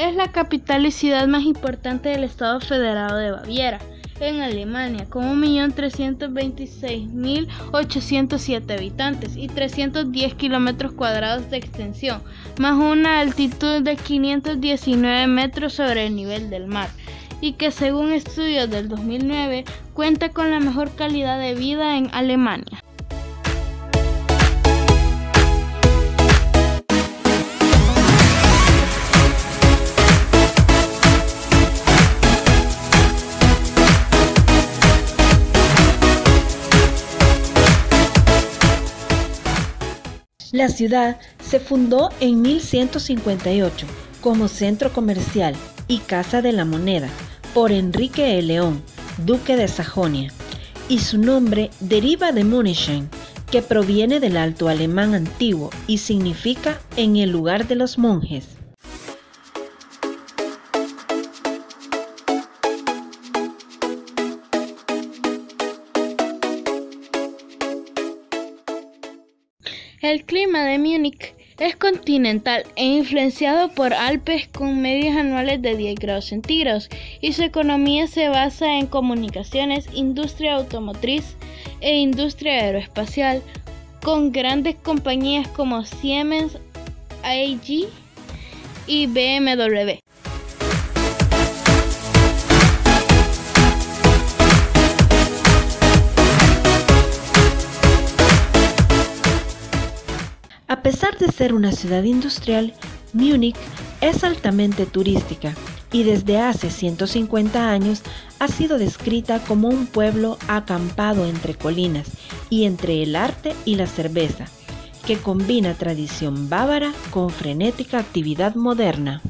Es la capital y ciudad más importante del Estado Federado de Baviera, en Alemania, con 1.326.807 habitantes y 310 kilómetros cuadrados de extensión, más una altitud de 519 metros sobre el nivel del mar, y que según estudios del 2009 cuenta con la mejor calidad de vida en Alemania. La ciudad se fundó en 1158 como centro comercial y casa de la moneda por Enrique de León, duque de Sajonia, y su nombre deriva de München, que proviene del alto alemán antiguo y significa en el lugar de los monjes. El clima de Múnich es continental e influenciado por Alpes con medias anuales de 10 grados centígrados y su economía se basa en comunicaciones, industria automotriz e industria aeroespacial con grandes compañías como Siemens, AEG y BMW. Pesar de ser una ciudad industrial, Múnich es altamente turística y desde hace 150 años ha sido descrita como un pueblo acampado entre colinas y entre el arte y la cerveza, que combina tradición bávara con frenética actividad moderna.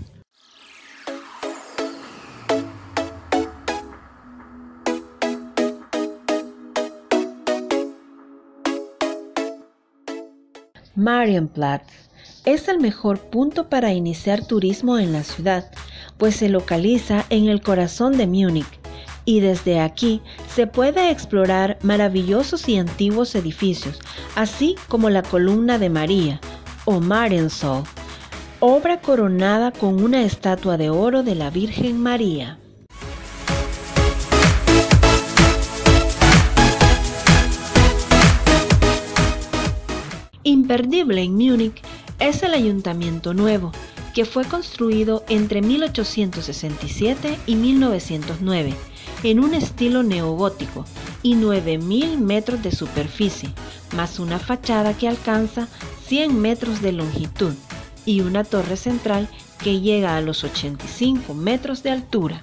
Marienplatz es el mejor punto para iniciar turismo en la ciudad, pues se localiza en el corazón de Múnich y desde aquí se puede explorar maravillosos y antiguos edificios, así como la columna de María o Mariensäule, obra coronada con una estatua de oro de la Virgen María. Imperdible en Múnich es el Ayuntamiento Nuevo, que fue construido entre 1867 y 1909 en un estilo neogótico y 9.000 metros de superficie, más una fachada que alcanza 100 metros de longitud y una torre central que llega a los 85 metros de altura.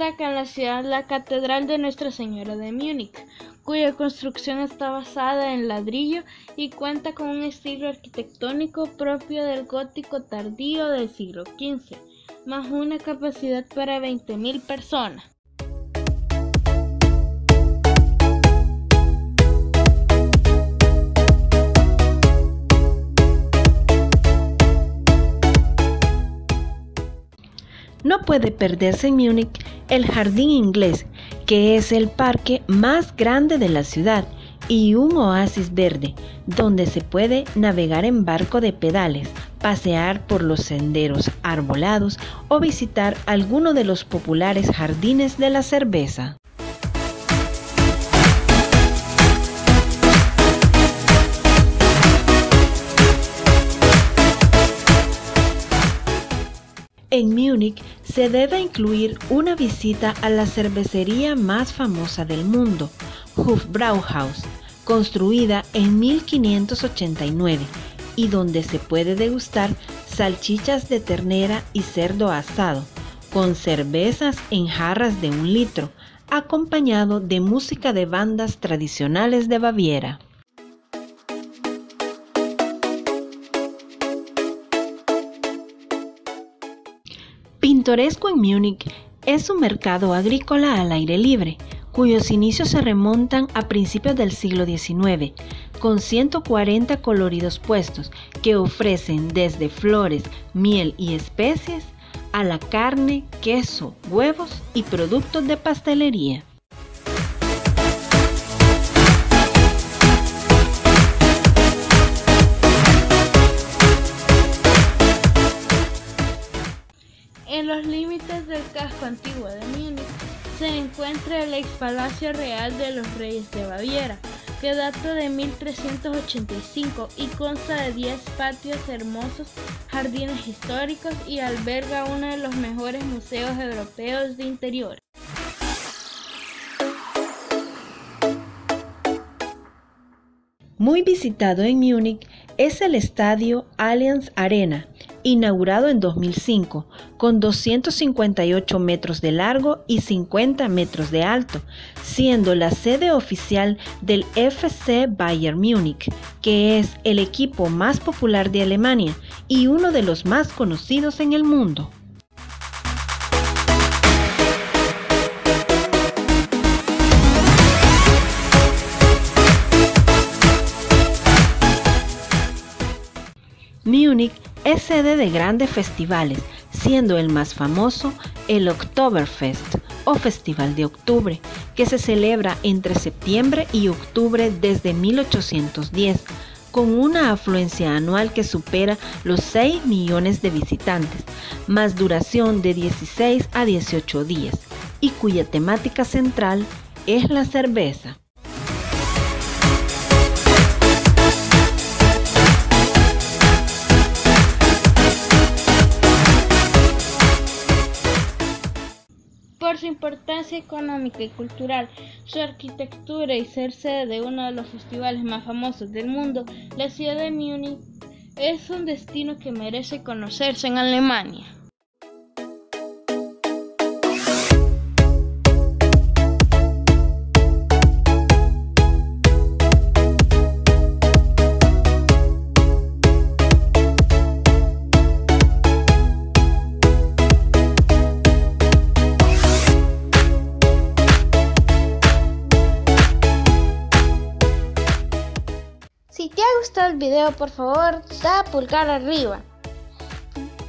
Destaca en la ciudad la Catedral de Nuestra Señora de Múnich, cuya construcción está basada en ladrillo y cuenta con un estilo arquitectónico propio del gótico tardío del siglo XV, más una capacidad para 20.000 personas. Puede perderse en Múnich el Jardín Inglés, que es el parque más grande de la ciudad y un oasis verde, donde se puede navegar en barco de pedales, pasear por los senderos arbolados o visitar alguno de los populares jardines de la cerveza. En Múnich se debe incluir una visita a la cervecería más famosa del mundo, Hofbrauhaus, construida en 1589 y donde se puede degustar salchichas de ternera y cerdo asado, con cervezas en jarras de un litro, acompañado de música de bandas tradicionales de Baviera. Pintoresco en Múnich es un mercado agrícola al aire libre, cuyos inicios se remontan a principios del siglo XIX, con 140 coloridos puestos que ofrecen desde flores, miel y especies a la carne, queso, huevos y productos de pastelería. Los límites del casco antiguo de Múnich se encuentra el ex Palacio Real de los Reyes de Baviera, que data de 1385 y consta de 10 patios hermosos, jardines históricos y alberga uno de los mejores museos europeos de interior. Muy visitado en Múnich es el estadio Allianz Arena, inaugurado en 2005, con 258 metros de largo y 50 metros de alto, siendo la sede oficial del FC Bayern Múnich, que es el equipo más popular de Alemania y uno de los más conocidos en el mundo. Múnich es sede de grandes festivales, siendo el más famoso el Oktoberfest o Festival de Octubre, que se celebra entre septiembre y octubre desde 1810, con una afluencia anual que supera los 6 millones de visitantes, más duración de 16 a 18 días, y cuya temática central es la cerveza. Importancia económica y cultural, su arquitectura y ser sede de uno de los festivales más famosos del mundo, la ciudad de Múnich es un destino que merece conocerse en Alemania. Gustado el video, por favor, da pulgar arriba.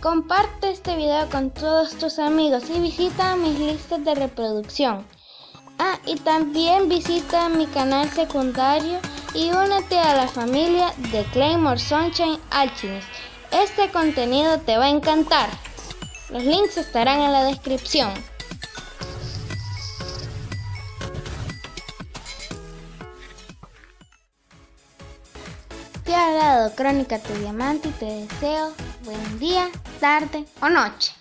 Comparte este video con todos tus amigos y visita mis listas de reproducción. Ah, y también visita mi canal secundario y únete a la familia de Claymore Sunshine Alchemist. Este contenido te va a encantar. Los links estarán en la descripción. Te ha dado Crónica Tu Diamante y te deseo buen día, tarde o noche.